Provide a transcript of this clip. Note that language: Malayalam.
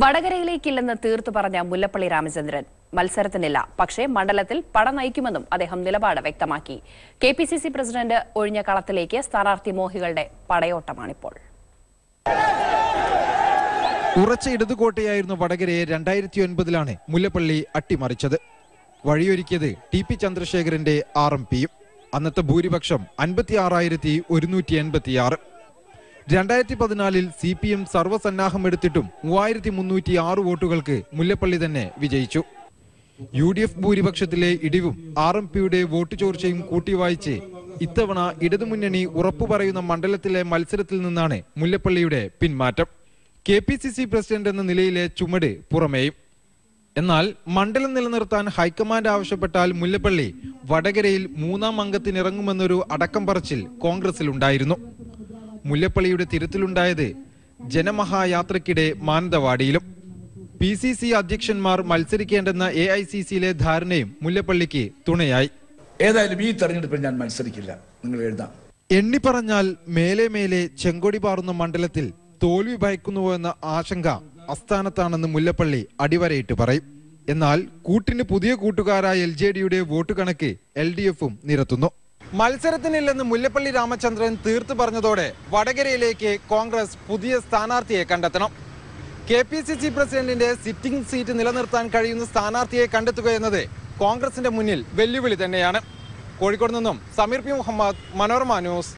വടകരയിലേക്കില്ലെന്ന് തീർത്തു പറഞ്ഞ മുല്ലപ്പള്ളി രാമചന്ദ്രൻ മത്സരത്തിനില്ല. പക്ഷേ മണ്ഡലത്തിൽ പട നയിക്കുമെന്നും അദ്ദേഹം നിലപാട് വ്യക്തമാക്കി. K P C C president ഒഴിഞ്ഞ കളത്തിലേക്ക് സ്ഥാനാർത്ഥി മോഹികളുടെ പടയോട്ടമാണിപ്പോൾ. ഉറച്ച ഇടതുകോട്ടയായിരുന്നു വടകരയെ രണ്ടായിരത്തി ഒൻപതിലാണ് മുല്ലപ്പള്ളി അട്ടിമറിച്ചത്. വഴിയൊരുക്കിയത് ടി പി ചന്ദ്രശേഖരന്റെ ആർ എം പിയും അന്നത്തെ ഭൂരിപക്ഷം അൻപത്തി ആറായിരത്തി ഒരുന്നൂറ്റി എൺപത്തിയാറ്. രണ്ടായിരത്തി പതിനാലിൽ സി പി എം സർവസന്നാഹം എടുത്തിട്ടും മൂവായിരത്തി മുന്നൂറ്റി ആറ് വോട്ടുകൾക്ക് മുല്ലപ്പള്ളി തന്നെ വിജയിച്ചു. യു ഡി എഫ് ഭൂരിപക്ഷത്തിലെ ഇടിവും ആർ എം പിയുടെ വോട്ട് ചോർച്ചയും കൂട്ടിവായിച്ച് ഇത്തവണ ഇടതുമുന്നണി ഉറപ്പു പറയുന്ന മണ്ഡലത്തിലെ മത്സരത്തിൽ നിന്നാണ് മുല്ലപ്പള്ളിയുടെ പിന്മാറ്റം. K P C C president എന്ന നിലയിലെ ചുമട് പുറമേയും. എന്നാൽ മണ്ഡലം നിലനിർത്താൻ ഹൈക്കമാൻഡ് ആവശ്യപ്പെട്ടാൽ മുല്ലപ്പള്ളി വടകരയിൽ മൂന്നാം അംഗത്തിനിറങ്ങുമെന്നൊരു അടക്കം പറച്ചിൽ കോൺഗ്രസിലുണ്ടായിരുന്നു. മുല്ലപ്പള്ളിയുടെ തിരുത്തിലുണ്ടായത് ജനമഹായാത്രയ്ക്കിടെ മാനന്തവാടിയിലും. പി സി സി അധ്യക്ഷന്മാർ മത്സരിക്കേണ്ടെന്ന എ ഐ സി സിയിലെ ധാരണയും മുല്ലപ്പള്ളിക്ക് തുണയായി. ഏതായാലും ഈ തെരഞ്ഞെടുപ്പിൽ ഞാൻ മത്സരിക്കില്ല. നിങ്ങൾ എഴുതാം. എണ്ണിപ്പറഞ്ഞാൽ മേലെ മേലെ ചെങ്കൊടി പാറുന്ന മണ്ഡലത്തിൽ തോൽവി ഭയക്കുന്നുവോ എന്ന ആശങ്ക അസ്ഥാനത്താണെന്ന് മുല്ലപ്പള്ളി അടിവരയിട്ട് പറയും. എന്നാൽ കൂട്ടിന് പുതിയ കൂട്ടുകാരായ എൽ ജെ ഡിയുടെ വോട്ട് കണക്ക് എൽ ഡി എഫും നിരത്തുന്നു. മത്സരത്തിനില്ലെന്ന് മുല്ലപ്പള്ളി രാമചന്ദ്രൻ തീർത്തു പറഞ്ഞതോടെ വടകരയിലേക്ക് കോൺഗ്രസ് പുതിയ സ്ഥാനാർത്ഥിയെ കണ്ടെത്തണം. കെ പി സി സി പ്രസിഡന്റിന്റെ സിറ്റിംഗ് സീറ്റ് നിലനിർത്താൻ കഴിയുന്ന സ്ഥാനാർത്ഥിയെ കണ്ടെത്തുക എന്നത് കോൺഗ്രസിന്റെ മുന്നിൽ വെല്ലുവിളി തന്നെയാണ്. കോഴിക്കോട് നിന്നും സമീർ പി മുഹമ്മദ് മനോരമ ന്യൂസ്.